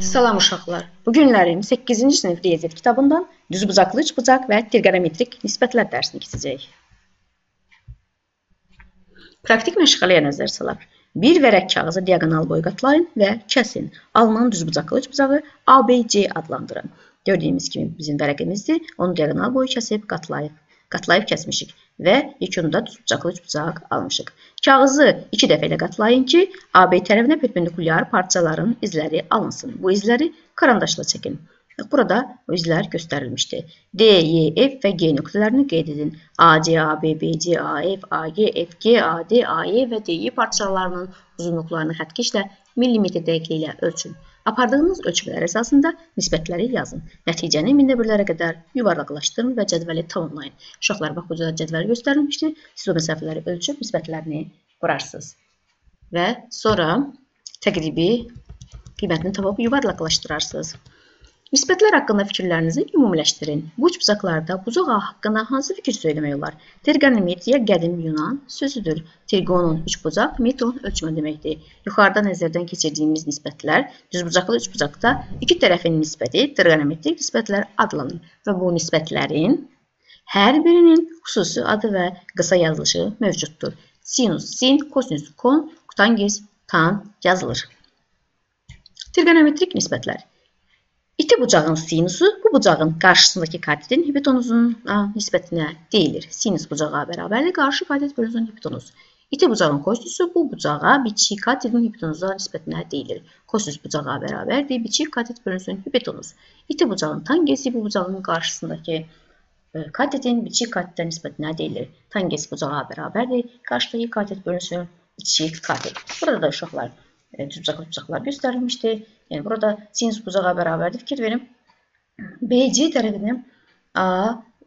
Salam uşaqlar. Bu günlərin 8-ci sinif riyaziyyat kitabından düzbucaqlı, üçbucaq və trigonometrik nisbətlər dərsini keçəcəyik. Praktik məşğələyə nəzər salaq. Bir vərəq kağızı diaqonal boy qatlayın və kəsin. Alınan düzbucaqlı üçbucağı ABC adlandırın. Gördüyümüz kimi bizim vərəqimizdir. Onu diaqonal boyu kəsib qatlayıb, qatlayıb kəsmişik və yekunda tutacaqlı üçbucaq almışıq. Kağızı iki dəfə ilə qatlayın ki, AB tərəfinə perpendikulyar parçaların izləri alınsın. Bu izləri karandaşla çəkin. Burada o izlər göstərilmişdir. D, Y, F və G nöqtələrini qeyd edin. AC, AB, BC, AF, AG, FG, AD, AE və DI parçalarının uzunluqlarını xəttkeşlə millimetr dəqiqliyi ilə ölçün. Apardığınız ölçmələr əsasında nisbətləri yazın. Nəticəni mində birlərə qədər yuvarlaqlaşdırın və cədvəli tamamlayın. Uşaqlar, bax, bu cədvəl göstərilmişdir. Siz o məsafələri ölçüb nisbətlərini qurarsınız. Və sonra təqribi qiymətini tapıb yuvarlaqlaşdırarsınız. Nisbətlər haqqında fikirlərinizi ümumiləşdirin. Bu bucaqlarda bucaq haqqında hansı fikir söyləmək olar? Trigonometriya qədim Yunan sözüdür. Trigonun üçbucaq, metron ölçmə deməkdir. Yuxarıda nəzərdən keçirdiyimiz nisbətlər düzbucaqlı üçbucaqda iki tərəfin nisbəti trigonometrik nisbətlər adlanır və bu nisbətlərin hər birinin xüsusi adı və qısa yazılışı mövcuddur. Sinus, sin, kosinus, kon, kutangiz, tan yazılır. Trigonometrik nisbətlər İti bucağın sinusu bu bucağın qarşısındakı katetin hipotenuzun nisbətinə deyilir. Sinus bucağa bərabərdir qarşı katet bölünsün hipotenuz. İti bucağın kosinusu bu bucağa biçik katetin hipotenuza nisbətinə deyilir. Kosinus bucağa bərabərdir biçik katet bölünsün hipotenuz. İti bucağın tangesi bu bucağın qarşısındakı e, katetin biçik katetə nisbətinə deyilir. Tangesi bucağa bərabərdir qarşıdakı katet bölünsün biçik katet. Burada da uşaqlar cüzcaqlı bucaqlar göstərilmişdir. Yəni burada sinus bucağa bərabərdir. Fikir verin. BC tərəfinin A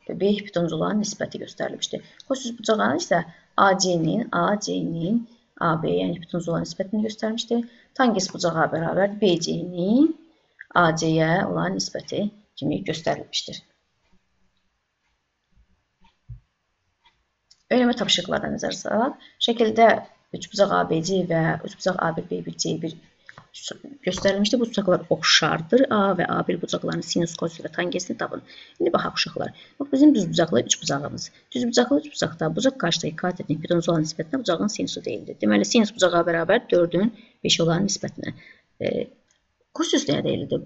B hipotenuzu olan nisbəti göstərilmişdir. Kosinus bucağa isə AC-nin AC-nin AB, yəni hipotenuzu olan nisbətini göstərmişdir. Tangens bucağa bərabər BC-nin AC-yə olan nisbəti kimi göstərilmişdir. Öyrənmə tapşırıqlarına nəzər salaq. Şəkildə üçbucaq ABC və üçbucaq ABB bir C1 göstərilmişdir. Bu bucaqlar oxşardır. A və A1 bucaqlarının sinus, kosinus və tangesini tapın. İndi baxaq uşaqlar. Bax bizim düzbucaqlı üçbucağımız. Düzbucaqlı üçbucaqda bucaq qarşıdakı katetin hipotenuzu olan nisbətinə bucağın sinusu deyilir. Deməli sinus bucağa bərabər 4-ün 5 olan nisbətinə. E, kosinus nəyə deyildi?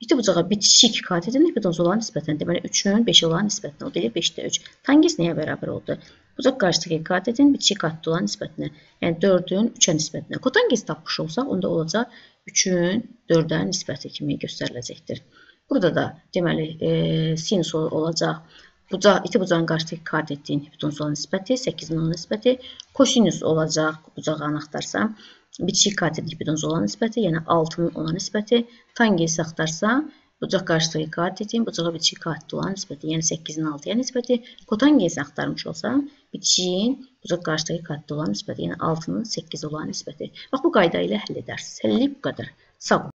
İti bucağa bitişik katetin hipotenuzu olan nisbətinə. Deməli 3-ün 5 olan nisbətinə. O deyil 5-də 3. Tanges nəyə bərabər oldu? Bucaq qarşıdakı katetin bitişik katda olan nisbətinə, yəni 4-ün 3-ə nisbətinə. Kotangiz tapmış olsaq, onda olacaq 3-ün 4-ə nisbəti kimi göstəriləcəkdir. Burada da deməli e, sinus olacaq. Bucaq, iti bucağın qarşıdakı katetin hipotenuzu olan nisbəti 8-in olan nisbəti. Kosinus olacaq bucağı axtarsam. Bitişik katetin hipotenuzu olan nisbəti, yəni 6-nın ona nisbəti. Tangens axtarsam bucaq qarşıdakı katetin bucağa bitişik kateti olan nisbəti, yəni 8-in 6-ya nisbəti. Kotangezi axtarmış olsam, bitişiyin bucaq qarşıdakı kateti olan nisbəti, yəni 6-nın 8 olan nisbəti. Bax, bu qayda ilə həll edərsiniz. Həlli bu qədər. Sağ olun.